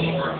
over.